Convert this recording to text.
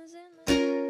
was in my